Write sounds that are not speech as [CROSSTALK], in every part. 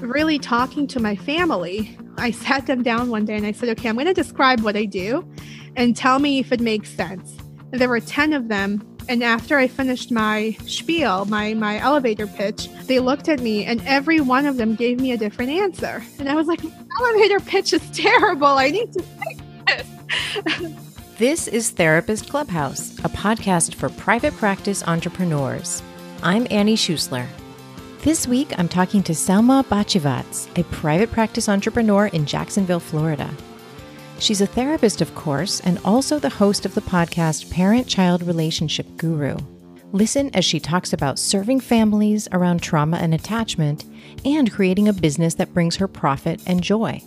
really talking to my family, I sat them down one day and I said, okay, I'm going to describe what I do and tell me if it makes sense. And there were 10 of them. And after I finished my spiel, my, my elevator pitch, they looked at me and every one of them gave me a different answer. And I was like, elevator pitch is terrible. I need to fix this. [LAUGHS] this is Therapist Clubhouse, a podcast for private practice entrepreneurs. I'm Annie Schuessler. This week, I'm talking to Selma Bacevac, a private practice entrepreneur in Jacksonville, Florida. She's a therapist, of course, and also the host of the podcast Parent Child Relationship Guru. Listen as she talks about serving families around trauma and attachment and creating a business that brings her profit and joy.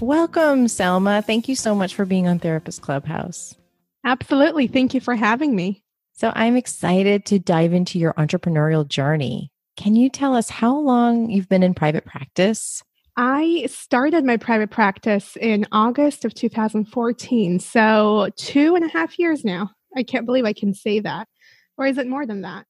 Welcome, Selma. Thank you so much for being on Therapist Clubhouse. Absolutely. Thank you for having me. So, I'm excited to dive into your entrepreneurial journey. Can you tell us how long you've been in private practice? I started my private practice in August of 2014. So, two and a half years now. I can't believe I can say that. Or is it more than that?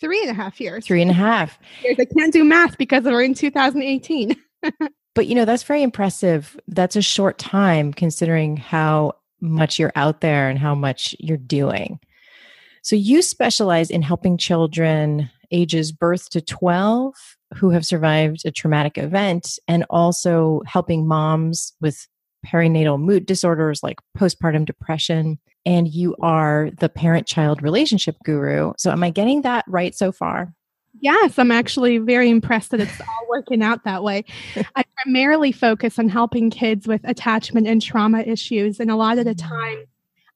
Three and a half years. Three and a half. years. I can't do math because we're in 2018. [LAUGHS] but, you know, that's very impressive. That's a short time considering how much you're out there and how much you're doing. So, you specialize in helping children ages birth to 12 who have survived a traumatic event and also helping moms with perinatal mood disorders like postpartum depression. And you are the parent child relationship guru. So, am I getting that right so far? Yes, I'm actually very impressed that it's all working out that way. I primarily focus on helping kids with attachment and trauma issues. And a lot of the mm. time,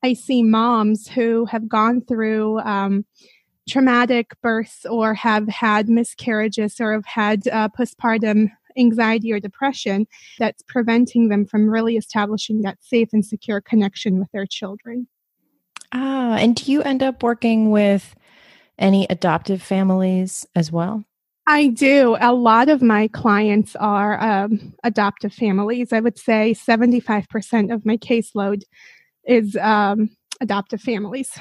I see moms who have gone through um, traumatic births or have had miscarriages or have had uh, postpartum anxiety or depression that's preventing them from really establishing that safe and secure connection with their children. Ah, and do you end up working with any adoptive families as well? I do. A lot of my clients are um, adoptive families. I would say 75% of my caseload is um, adoptive families.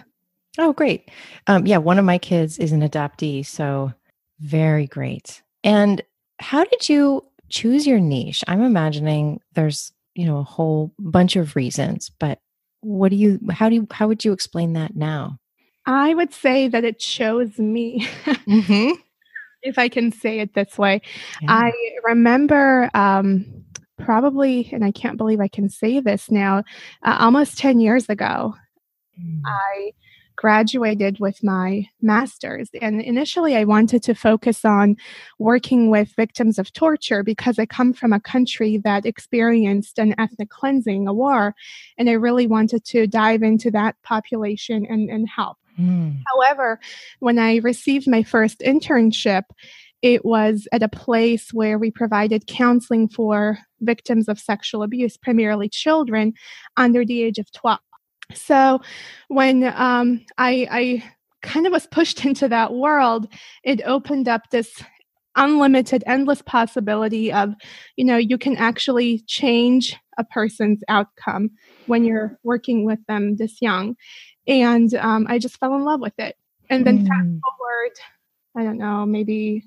Oh, great. Um, yeah, one of my kids is an adoptee. So very great. And how did you choose your niche? I'm imagining there's, you know, a whole bunch of reasons, but what do you, how do you, how would you explain that now? I would say that it chose me. [LAUGHS] Mm-hmm. if I can say it this way. Yeah. I remember um, probably, and I can't believe I can say this now, uh, almost 10 years ago, mm. I graduated with my master's. And initially, I wanted to focus on working with victims of torture because I come from a country that experienced an ethnic cleansing, a war, and I really wanted to dive into that population and, and help. Mm. However, when I received my first internship, it was at a place where we provided counseling for victims of sexual abuse, primarily children under the age of 12. So when um, I, I kind of was pushed [LAUGHS] into that world, it opened up this unlimited, endless possibility of, you know, you can actually change a person's outcome when you're working with them this young. And um, I just fell in love with it. And then mm. fast forward, I don't know, maybe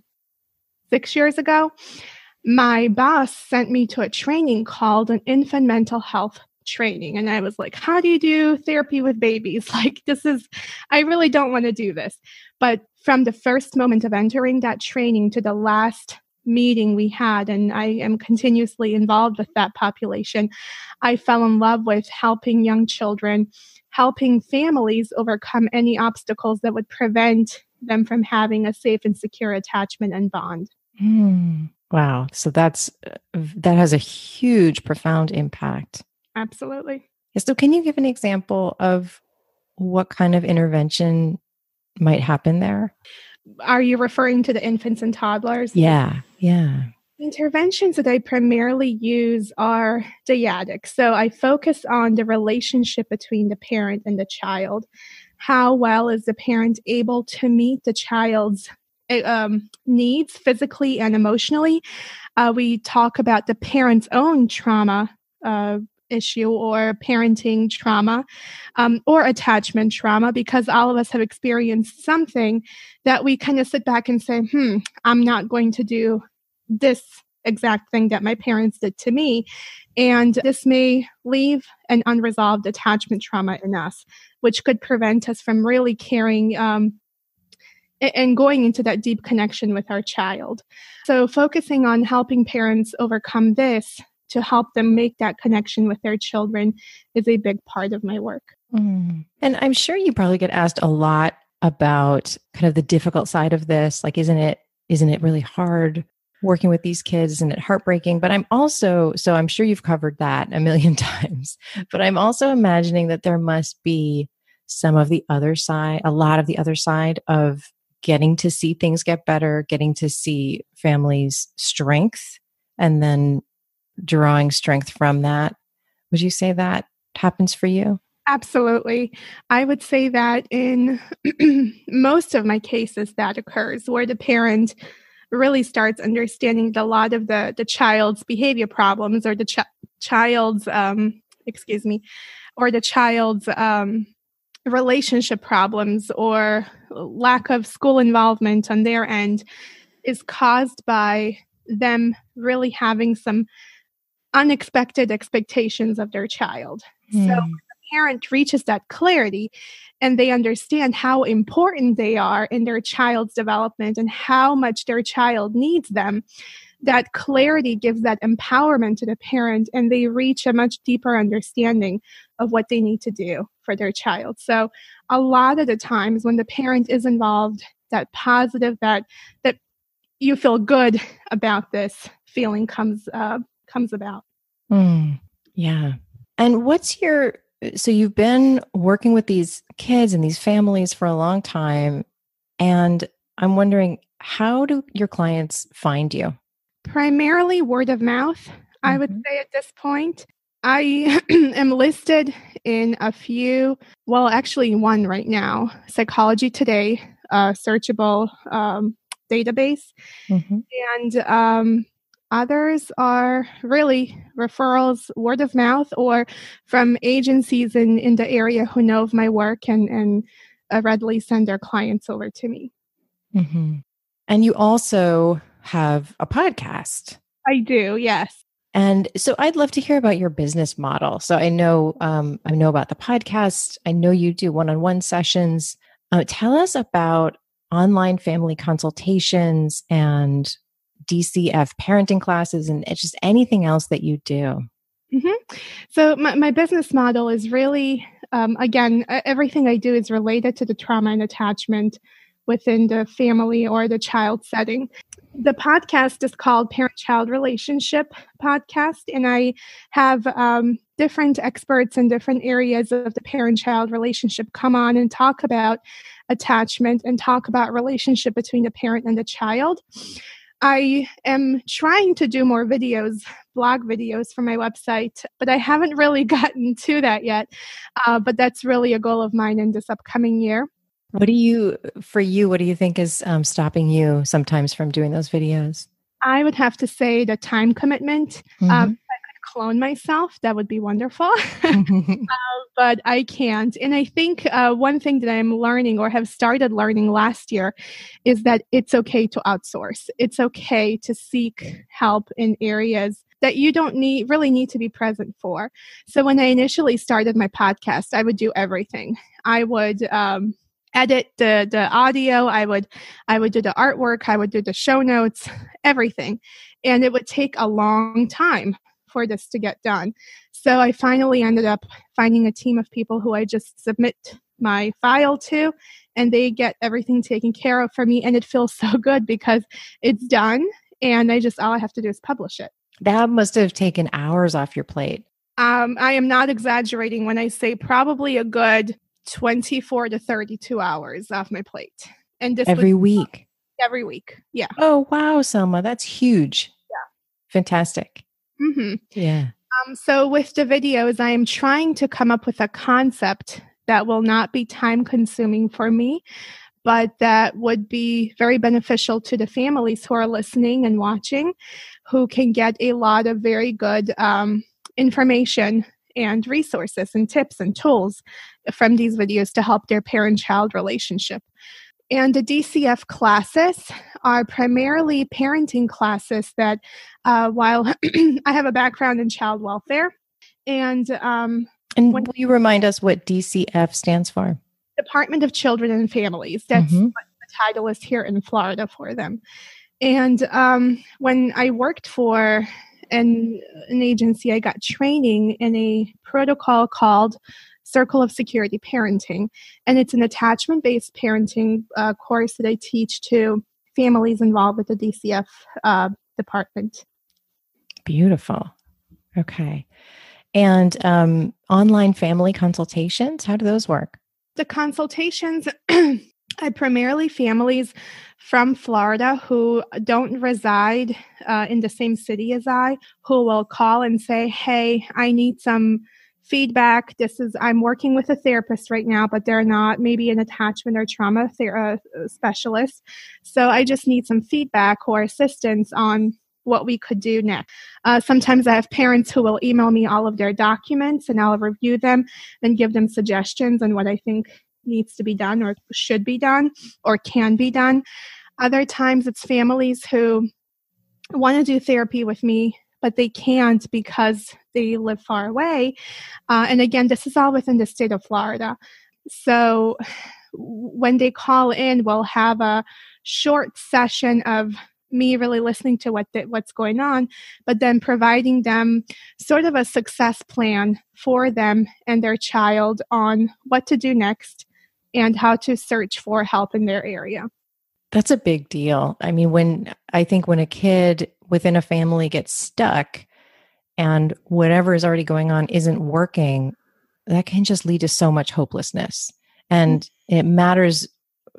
six years ago, my boss sent me to a training called an infant mental health training and i was like how do you do therapy with babies? [LAUGHS] Like this is i really don't want to do this. But from the first moment of entering that training to the last meeting we had and i am continuously involved with that population i fell in love with helping young children helping families overcome any obstacles that would prevent them from having a safe and secure attachment and bond. Mm, wow. So that's uh, that has a huge profound impact Absolutely. So, can you give an example of what kind of intervention might happen there? Are you referring to the infants and toddlers? Yeah, yeah. Interventions that I primarily use are dyadic. So I focus on the relationship between the parent and the child. How well is the parent able to meet the child's eh, um, needs physically and emotionally? Uh, we talk about the parent's own trauma uh, issue or parenting trauma um, or attachment trauma because all of us have experienced something that we kind of sit back and say, hmm, I'm not going to do this exact thing that my parents did to me. And this may leave an unresolved attachment trauma in us, which could prevent us from really caring um, and going into that deep connection with our child. So, focusing on helping parents overcome this to help them make that connection with their children is a big part of my work. Mm. And I'm sure you probably get asked a lot about kind of the difficult side of this. Like, isn't it isn't it really hard working with these kids? Isn't it heartbreaking? But I'm also so I'm sure you've covered that a million [LAUGHS] times. But I'm also imagining that there must be some of the other side, a lot of the other side of getting to see things get better, getting to see families' strength, and then drawing strength from that. Would you say that happens for you? Absolutely. I would say that in [CLEARS THROAT] most of my cases that occurs where the parent really starts understanding a lot of the the child's behavior problems or the ch- child's um excuse me or the child's um relationship problems or lack of school involvement on their end is caused by them really having some unexpected expectations of their child. Mm. So hmm. the parent reaches that clarity and they understand how important they are in their child's development and how much their child needs them. That clarity gives that empowerment to the parent and they reach a much deeper understanding of what they need to do for their child. So a lot of the times when the parent is involved, that positive, that that you feel good about this feeling comes uh, comes about. Mm, yeah. And what's your so you've been working with these kids and these families for a long time and I'm wondering how do your clients find you? Primarily word of mouth, mm-hmm. I would mm-hmm. say at this point. I [CLEARS THROAT] am listed in a few, well, actually, one right now Psychology Today, a searchable um, database. Mm-hmm. And um, Others are really referrals, word of mouth, or from agencies in, in the area who know of my work and, and uh, readily send their clients over to me. Mm-hmm. And you also have a podcast. I do, yes. And so I'd love to hear about your business model. So I know um, I know about the podcast. I know you do one-on-one sessions. Uh, tell us about online family consultations and DCF parenting classes and just anything else that you do? Mm-hmm. So, my, my business model is really, um, again, everything I do is related to the trauma and attachment within the family or the child setting. The podcast is called Parent Child Relationship Podcast, and I have um, different experts in different areas of the parent child relationship come on and talk about attachment and talk about relationship between the parent and the child. I am trying to do more videos, blog videos for my website, but I haven't really [LAUGHS] gotten to that yet. Uh, but that's really a goal of mine in this upcoming year. What do you, for you, what do you think is um, stopping you sometimes from doing those videos? I would have to say the time commitment. Um, mm-hmm. Um, clone myself, that would be wonderful. [LAUGHS] [LAUGHS] uh, but I can't. And I think uh, one thing that I'm learning or have started learning last year is that it's okay to outsource. It's okay to seek help in areas that you don't need really need to be present for. So when I initially started my podcast, I would do everything. I would um, edit the the audio i would i would do the artwork i would do the show notes everything and it would take a long time for this to get done. So I finally ended up finding a team of people who I just submit my file to and they get everything taken care of for me and it feels [LAUGHS] so good because it's done and I just all I have to do is publish it. That must have taken hours off your plate. Um, I am not exaggerating when I say probably a good 24 to 32 hours off my plate. And this every week. Every week. Yeah. Oh, wow, Selma. That's huge. Yeah. Fantastic. Mm-hmm. Yeah. Um, so with the videos, I am trying to come up with a concept that will not be time consuming for me, but that would be very beneficial to the families who are listening and watching, who can get a lot of very good um, information and resources and tips and tools from these videos to help their parent child relationship. And the DCF classes are primarily parenting classes that, uh, while [CLEARS THROAT] I have a background in child welfare, and um, and when, will you remind us what DCF stands for? Department of Children and Families. That's mm-hmm. what the title is here in Florida for them. And um, when I worked for an, an agency, I got training in a protocol called Circle of Security Parenting. And it's an attachment based parenting uh, course that I teach to families involved with the DCF uh, department. Beautiful. Okay. And um, online family consultations, how do those work? The consultations, [CLEARS THROAT] I primarily families from Florida who don't reside uh, in the same city as I, who will call and say, Hey, I need some feedback. This is, I'm working with a therapist right now, but they're not maybe an attachment or trauma ther- uh, specialist. So I just need some feedback or assistance on what we could do next. Uh, sometimes I have parents who will email me all of their documents and I'll review them and give them suggestions on what I think needs to be done or should be done or can be done. Other times it's families who want to do therapy with me, but they can't because they live far away. Uh, and again, this is all within the state of Florida. So when they call in, we'll have a short session of me really listening to what the, what's going on, but then providing them sort of a success plan for them and their child on what to do next and how to search for help in their area. That's a big deal. I mean, when I think when a kid within a family gets stuck and whatever is already going on isn't working, that can just lead to so much hopelessness. And mm. it matters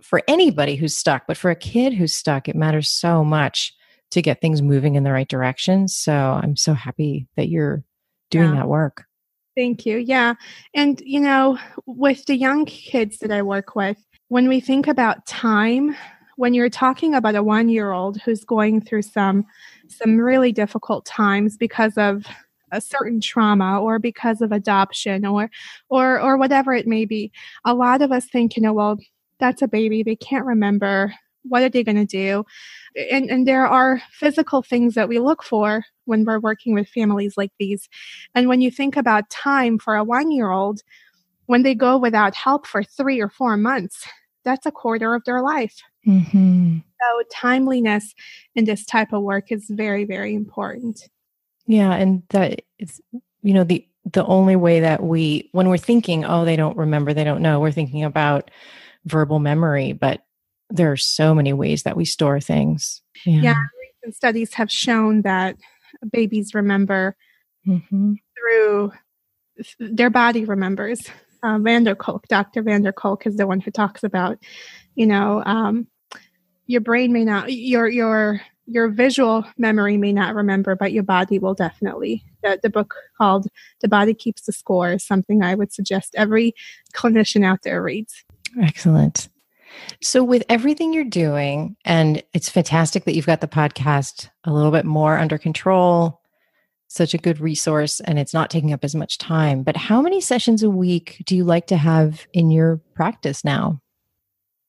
for anybody who's stuck, but for a kid who's stuck, it matters so much to get things moving in the right direction. So I'm so happy that you're doing yeah. that work. Thank you. Yeah. And, you know, with the young kids that I work with, when we think about time, when you're talking about a one year old who's going through some some really difficult times because of a certain trauma or because of adoption or or or whatever it may be a lot of us think you know well that's a baby. They can't remember. What are they going to do? And, and there are physical things that we look for when we're working with families like these. And when you think about time for a one year old, when they go without help for three or four months, that's a quarter of their life. Mm-hmm. So, timeliness in this type of work is very, very important. Yeah. And that is, you know, the, the only way that we, when we're thinking, oh, they don't remember, they don't know, we're thinking about verbal memory, but there are so many ways that we store things. Yeah, yeah recent studies have shown that babies remember mm-hmm. through their body remembers. Uh, van Kolk, Dr. van der Kolk is the one who talks about, you know, um, your brain may not, your your your visual memory may not remember, but your body will definitely. The, the book called "The Body Keeps the Score" is something I would suggest every clinician out there reads. Excellent. So, with everything you're doing, and it's fantastic that you've got the podcast a little bit more under control, such a good resource, and it's not taking up as much time. But how many sessions a week do you like to have in your practice now?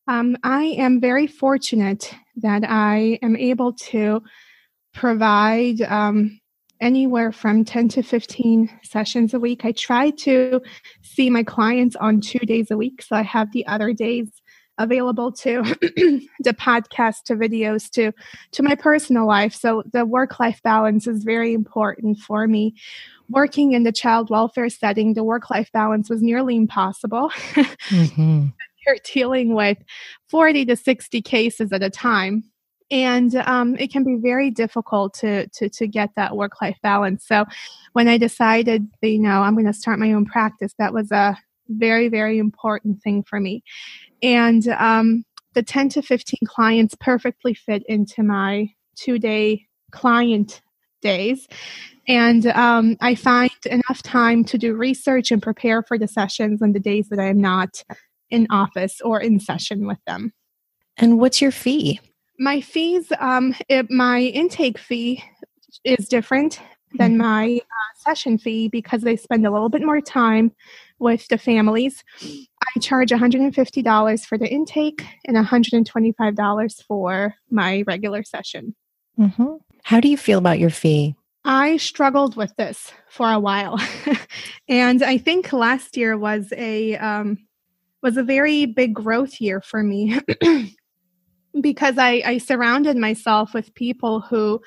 Um, I am very fortunate that I am able to provide um, anywhere from 10 to 15 sessions a week. I try to see my clients on two days a week. So I have the other days available to [CLEARS THROAT] the podcast to videos to to my personal life so the work life balance is very important for me working in the child welfare setting the work life balance was nearly impossible [LAUGHS] mm-hmm. You're dealing with 40 to 60 cases at a time and um, it can be very difficult to to to get that work life balance. So when I decided, you know, I'm going to start my own practice, that was a very very important thing for me, and um, the 10 to 15 clients perfectly fit into my two day client days. And um, I find enough time to do research and prepare for the sessions on the days that I am not in office or in session with them. And what's your fee? My fees, um, it, my intake fee is different than mm-hmm. my uh, session fee because they spend a little bit more time with the families. I charge $150 for the intake and $125 for my regular session. Mm-hmm. How do you feel about your fee? I struggled with this for a while, [LAUGHS] and I think last year was a um, was a very big growth year for me [CLEARS THROAT] because I, I surrounded myself with people who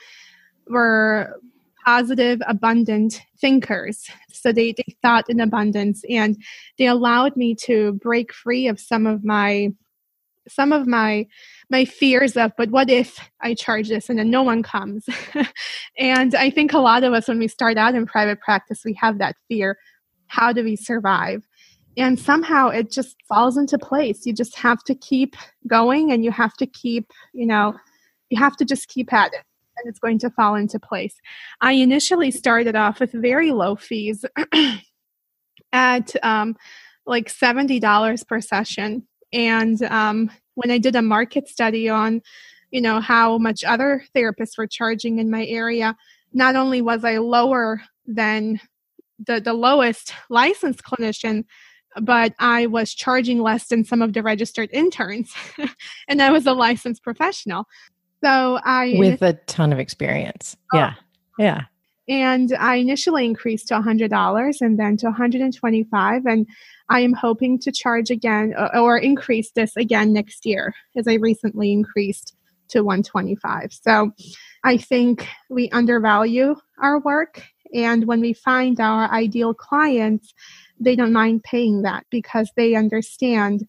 were positive, abundant thinkers. So they, they thought in abundance and they allowed me to break free of some of my some of my my fears of but what if i charge this and then no one comes [LAUGHS] and i think a lot of us when we start out in private practice we have that fear how do we survive and somehow it just falls into place you just have to keep going and you have to keep you know you have to just keep at it and it's going to fall into place. I initially started off with very low fees [CLEARS THROAT] at um, like $70 per session. And um, when I did a market study on, you know, how much other therapists were charging in my area, not only was I lower than the, the lowest licensed clinician, but I was charging less than some of the registered interns, [LAUGHS] and I was a licensed professional. So I with a ton of experience. Oh. Yeah. Yeah. And I initially increased to $100 and then to 125 and I am hoping to charge again or increase this again next year as I recently increased to 125. So I think we undervalue our work and when we find our ideal clients, they don't mind paying that because they understand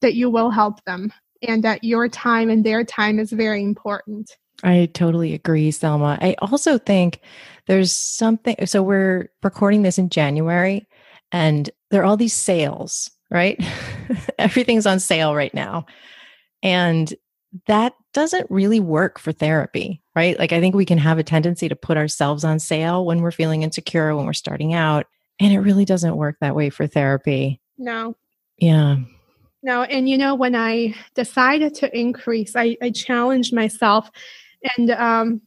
that you will help them and that your time and their time is very important. I totally agree, Selma. I also think there's something. So we're recording this in January, and there are all these sales, right? [LAUGHS] Everything's on sale right now. And that doesn't really work for therapy, right? Like, I think we can have a tendency to put ourselves on sale when we're feeling insecure, when we're starting out. And it really doesn't work that way for therapy. No. Yeah. No, and you know, when I decided to increase, I, I challenged myself and um,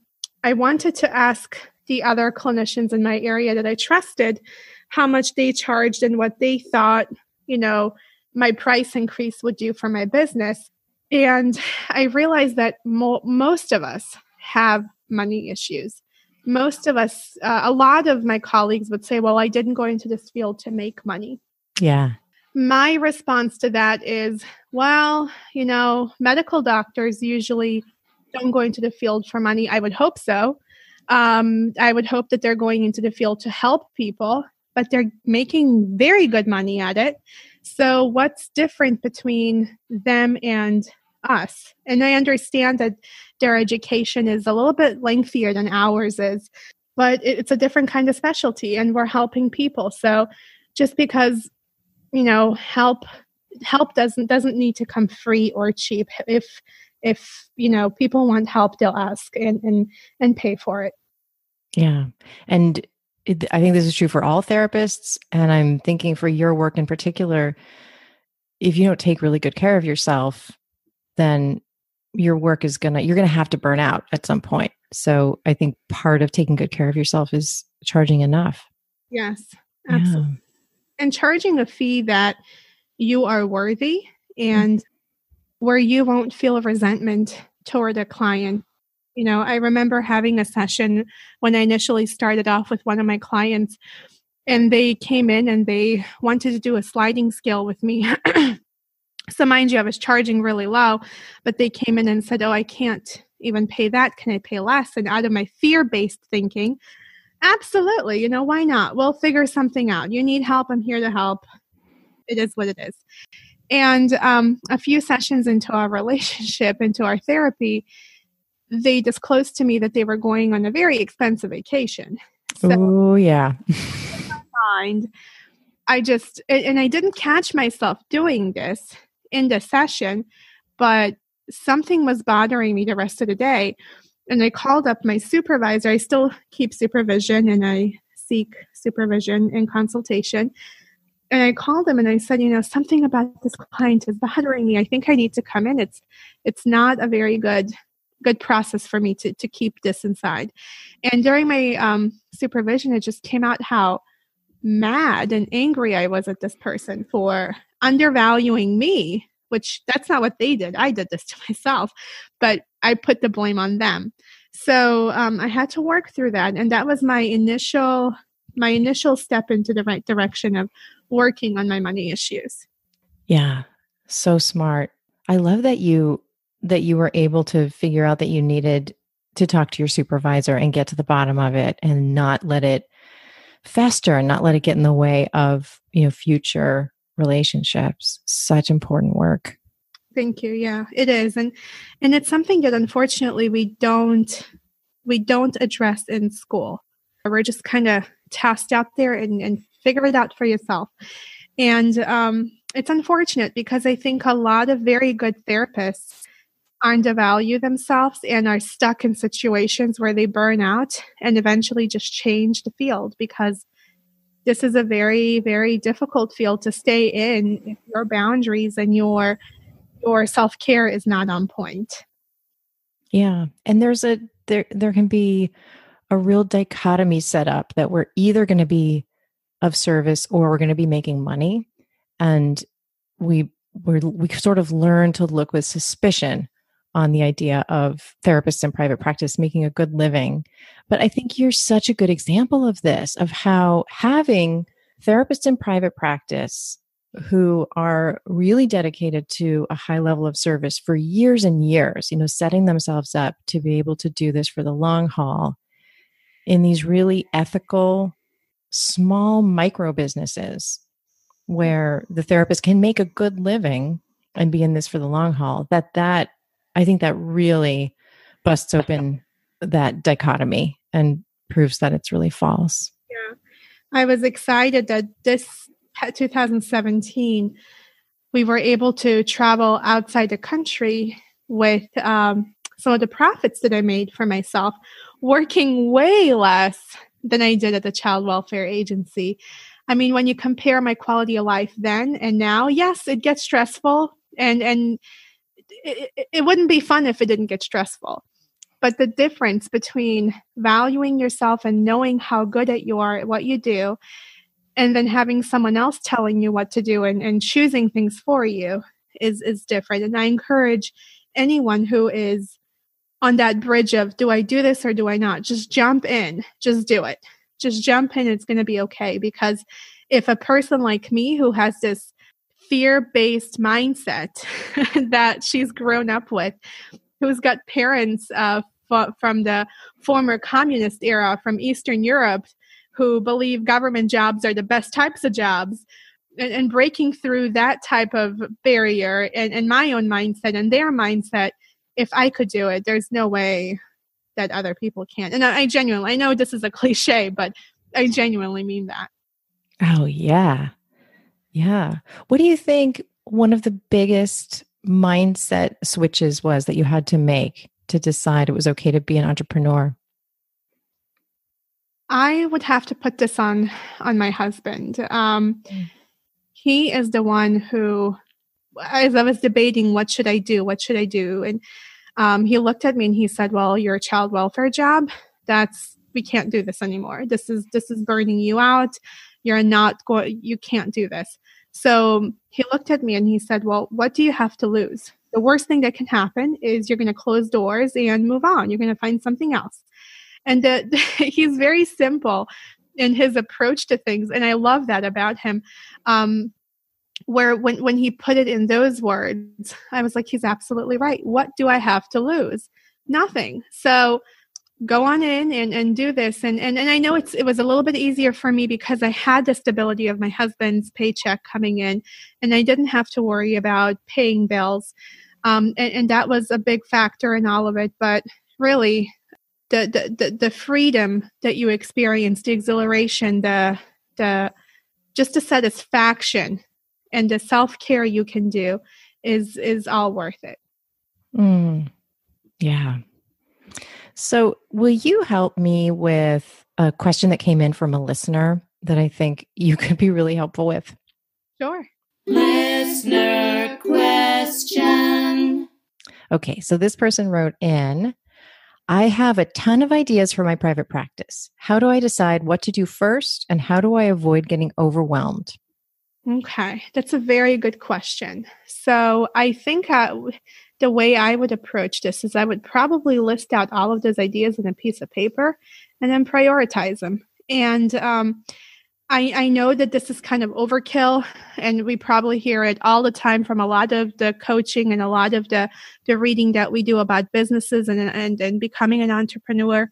I wanted to ask the other clinicians in my area that I trusted how much they charged and what they thought, you know, my price increase would do for my business. And I realized that mo- most of us have money issues. Most of us, uh, a lot of my colleagues would say, well, I didn't go into this field to make money. Yeah my response to that is well, you know, medical doctors usually don't go into the field for money. I would hope so. Um, I would hope that they're going into the field to help people, but they're making very good money at it. So, what's different between them and us? And I understand that their education is a little bit lengthier than ours is, but it's a different kind of specialty, and we're helping people. So, just because you know help help doesn't doesn't need to come free or cheap if if you know people want help they'll ask and and and pay for it yeah and i think this is true for all therapists and i'm thinking for your work in particular if you don't take really good care of yourself then your work is gonna you're gonna have to burn out at some point so i think part of taking good care of yourself is charging enough yes absolutely yeah and charging a fee that you are worthy and mm-hmm. where you won't feel resentment toward a client. You know, I remember having a session when I initially started off with one of my clients, and they came in and they wanted to do a sliding scale with me. So, mind you, I was charging really low, but they came in and said, Oh, I can't even pay that. Can I pay less? And out of my fear based thinking, Absolutely. You know, why not? We'll figure something out. You need help. I'm here to help. It is what it is. And um, a few sessions into our [LAUGHS] relationship, into our therapy, they disclosed to me that they were going on a very expensive vacation. So, oh, yeah. [LAUGHS] mind, I just, and I didn't catch myself doing this in the session, but something was bothering me the rest of the day and I called up my supervisor. I still keep supervision and I seek supervision and consultation. And I called him and I said, you know, something about this client is bothering me. I think I need to come in. It's it's not a very good good process for me to to keep this inside. And during my um, supervision, it just came out how mad and angry I was at this person for undervaluing me, which that's not what they did. I did this to [LAUGHS] myself, but I put the blame on them. So um, I had to work through that, and that was my initial my initial step into the right direction of working on my money issues. Yeah, so smart. I love that you that you were able to figure out that you needed to talk to your supervisor and get to the bottom of it and not let it fester and not let it get in the way of you know future relationships. Such important work. Thank you. Yeah it is. And and it's something that unfortunately we don't we don't address in school. We're just kind of tasked out there and, and figure it out for yourself. And um, it's unfortunate because i think a lot of very good therapists undervalue themselves and are stuck in situations where they burn out and eventually just change the field because this is a very very difficult field to stay in if your boundaries and your your self-care is not on point. Yeah. And there's a there there can be a real dichotomy set up that we're either going to be of service or we're going to be making money. And we we we sort of learn to look with suspicion on the idea of therapists in private practice making a good living. But I think you're such a good example of this, of how having therapists in private practice who are really dedicated to a high level of service for years and years, you know, setting themselves up to be able to do this for the long haul in these really ethical, small micro businesses where the therapist can make a good living and be in this for the long haul that that I think that really busts open that dichotomy and proves that it's really false. Yeah. I was excited that this 2017 we were able to travel outside the country with um, some of the profits that I made for myself, working way less than I did at the child welfare agency. I mean, when you compare my quality of life then and now, yes, it gets stressful and and it, it wouldn't be fun if it didn't get stressful. But the difference between valuing yourself and knowing how good at you are at what you do, and then having someone else telling you what to do and, and choosing things for you is is different. And I encourage anyone who is on that bridge of do I do this or do I not? Just jump in. Just do it. Just jump in. It's going to be okay. Because if a person like me who has this fear based mindset [LAUGHS] that she's grown up with, who's got parents uh, f- from the former communist era from Eastern Europe who believe government jobs are the best types of jobs. And, and breaking through that type of barrier and, and my own mindset and their mindset, if I could do it, there's no way that other people can't. And I, I genuinely, I know this is a cliche, but I genuinely mean that. Oh, yeah. Yeah. What do you think one of the biggest mindset switches was that you had to make to decide it was okay to be an entrepreneur? I would have to put this on on my husband. Um, mm. He is the one who, as I was debating, what should I do? What should I do? And um, he looked at me and he said, "Well, you're child welfare job. That's we can't do this anymore. This is this is burning you out you're not going you can't do this so he looked at me and he said well what do you have to lose? The worst thing that can happen is you're going to close doors and move on. You're going to find something else. And the, [LAUGHS] he's very simple in his approach to things and i love that about him. Um, where when, when he put it in those words i was like he's absolutely right. What do i have to lose? Nothing. So go on in and, and do this. And, and and i know it's it was a little bit easier for me because i had the stability of my husband's paycheck coming in and i didn't have to worry about paying bills. Um, and, and that was a big factor in all of it. But really the, the the freedom that you experience the exhilaration the the just the satisfaction and the self-care you can do is is all worth it. Mm. yeah so, will you help me with a question that came in from a listener that I think you [LAUGHS] could be really helpful with? Sure. Listener question. Okay, so this person wrote in I have a ton of ideas for my private practice. How do I decide what to do first and how do I avoid getting overwhelmed? Okay, that's a very good question. So, I think uh, the way I would approach this is I would probably list out all of those ideas in a piece of paper and then prioritize them. And um, I, I know that this is kind of overkill, and we probably hear it all the time from a lot of the coaching and a lot of the, the reading that we do about businesses and, and, and becoming an entrepreneur.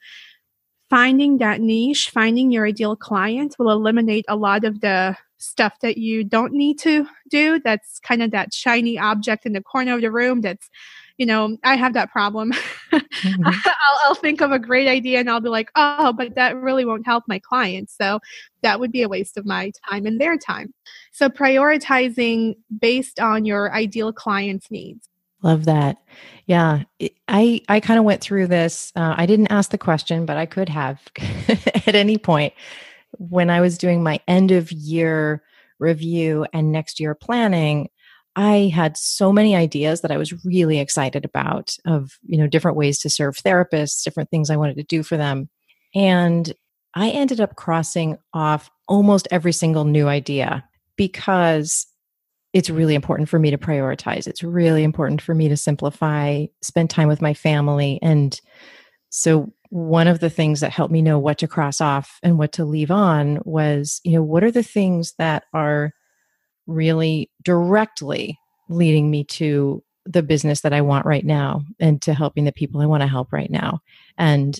Finding that niche, finding your ideal client will eliminate a lot of the stuff that you don't need to do. That's kind of that shiny object in the corner of the room that's you know, I have that problem. Mm-hmm. [LAUGHS] I'll, I'll, think of a great idea and I'll be like, oh, but that really won't help my clients. So that would be a waste of my time and their time. So prioritizing based on your ideal client's needs. Love that. Yeah, I I kind of went through this. Uh, I didn't ask the question, but I could have [LAUGHS] at any point when I was doing my end of year review and next year planning. I had so many ideas that I was really excited about of, you know, different ways to serve therapists, different things I wanted to do for them. And I ended up crossing off almost every single new idea because it's really important for me to prioritize. It's really important for me to simplify, spend time with my family. And so, one of the things that helped me know what to cross off and what to leave on was, you know, what are the things that are really directly leading me to the business that I want right now and to helping the people I want to help right now and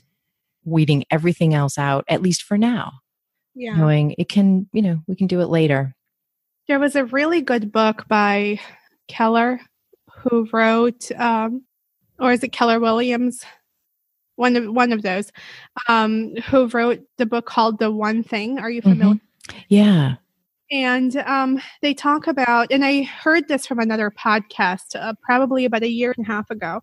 weeding everything else out, at least for now. Yeah. Knowing it can, you know, we can do it later. There was a really good book by Keller who wrote, um, or is it Keller Williams? One of one of those, um, who wrote the book called The One Thing. Are you familiar? Mm-hmm. Yeah. And um, they talk about, and I heard this from another podcast uh, probably about a year and a half ago,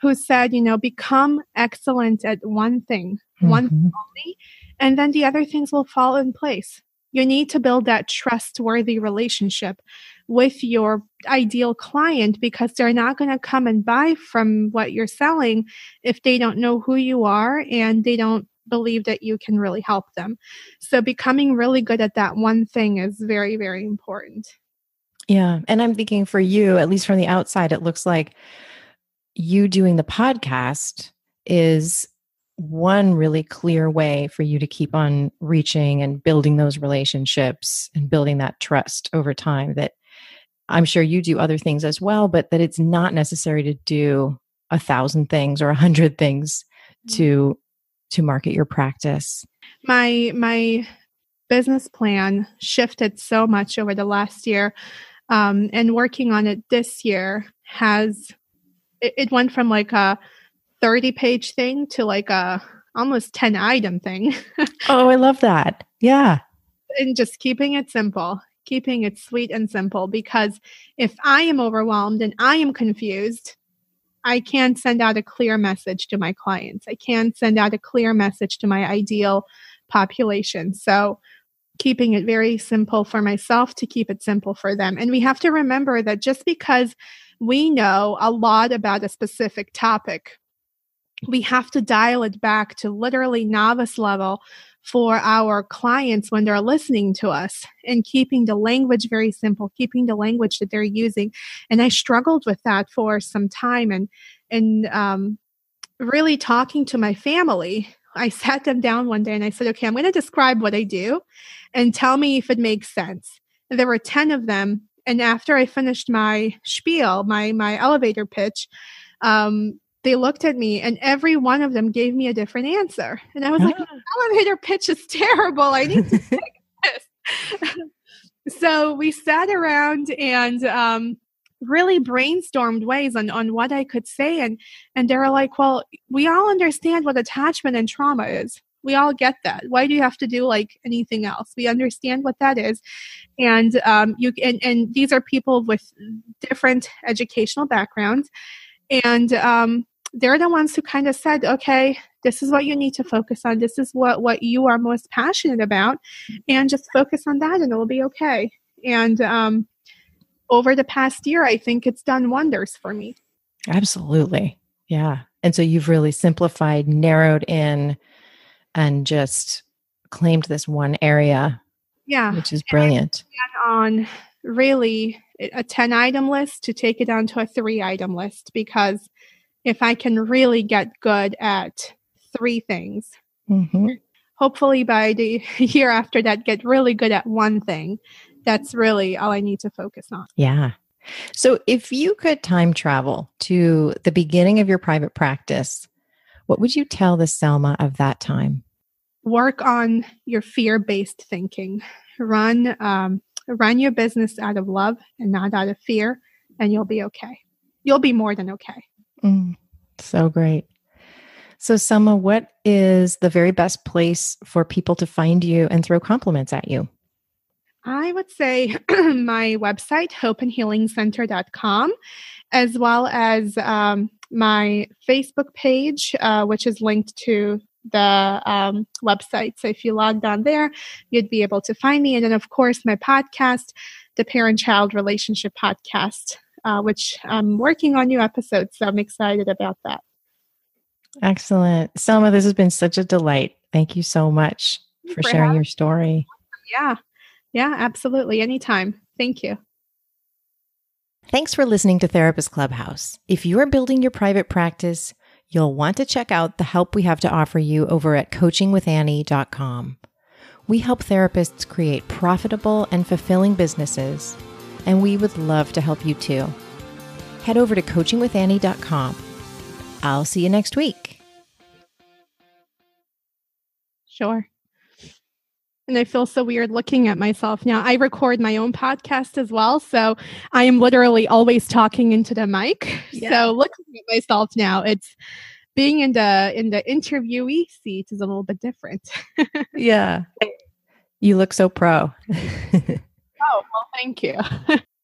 who said, you know, become excellent at one thing, mm-hmm. one thing only, and then the other things will fall in place. You need to build that trustworthy relationship with your ideal client because they're not going to come and buy from what you're selling if they don't know who you are and they don't believe that you can really help them. So becoming really good at that one thing is very, very important. Yeah. And I'm thinking for you, at least from the outside, it looks like you doing the podcast is one really clear way for you to keep on reaching and building those relationships and building that trust over time that I'm sure you do other things as well, but that it's not necessary to do a thousand things or a hundred things mm-hmm. to to market your practice? My my business plan shifted so much over the last year, um, and working on it this year has it, it went from like a thirty page thing to like a almost ten item thing. [LAUGHS] oh, I love that. Yeah, and just keeping it simple keeping it sweet and simple because if I am overwhelmed and I am confused, I can send out a clear message to my clients. I can send out a clear message to my ideal population. So, keeping it very simple for myself to keep it simple for them. And we have to remember that just because we know a lot about a specific topic, we have to dial it back to literally novice level for our clients when they're listening to us and keeping the language very simple, keeping the language that they're using. And I struggled with that for some time and and um, really talking to my family. I [LAUGHS] sat them down one day and I said, okay, I'm going to describe what I do and tell me if it makes sense. And there were 10 of them. And after I finished my spiel, my, my elevator pitch, um, they looked at me and every one of them gave me a different answer. And I was like, ah. Elevator pitch is terrible. I need to [LAUGHS] fix this. [LAUGHS] so we sat around and um, really brainstormed ways on, on what I could say. And, and they were like, well, we all understand what attachment and trauma is. We all get that. Why do you have to do like anything else? We understand what that is. And um, you and, and these are people with different educational backgrounds. And um, they're the ones who kind of said, okay, this is what you need to focus on. This is what, what you are most passionate about. And just focus on that and it'll be okay. And um, over the past year, I think it's done wonders for me. Absolutely. Yeah. And so you've really simplified, narrowed in, and just claimed this one area. Yeah. Which is brilliant. On really a 10 item list to take it down to a three item list because if I can really get good at three things, mm-hmm. hopefully by the [LAUGHS] year after that, get really good at one thing. That's really all I need to focus on. Yeah. So, if you could time travel to the beginning of your private practice, what would you tell the Selma of that time? Work on your fear based thinking. Run, um, run your business out of love and not out of fear, and you'll be okay. You'll be more than okay. Mm, so great. So, Selma, what is the very best place for people to find you and throw compliments at you? I would say [CLEARS THROAT] my website, hopeandhealingcenter.com, as well as um, my Facebook page, uh, which is linked to the um, website. So if you logged on there, you'd be able to find me. And then, of course, my podcast, the Parent Child Relationship Podcast, uh, which I'm working on new episodes. So I'm excited about that. Excellent. Selma, this has been such a delight. Thank you so much for, for sharing your story. Yeah. Yeah, absolutely. Anytime. Thank you. Thanks for listening to Therapist Clubhouse. If you are building your private practice, you'll want to check out the help we have to offer you over at coachingwithannie.com. We help therapists create profitable and fulfilling businesses, and we would love to help you too. Head over to coachingwithannie.com. I'll see you next week. Sure. And I feel so weird looking at myself now. I record my own podcast as well. So I am literally always talking into the mic. Yeah. So looking at myself now, it's being in the in the interviewee seat is a little bit different. [LAUGHS] yeah. You look so pro. [LAUGHS] oh, well, thank you. [LAUGHS]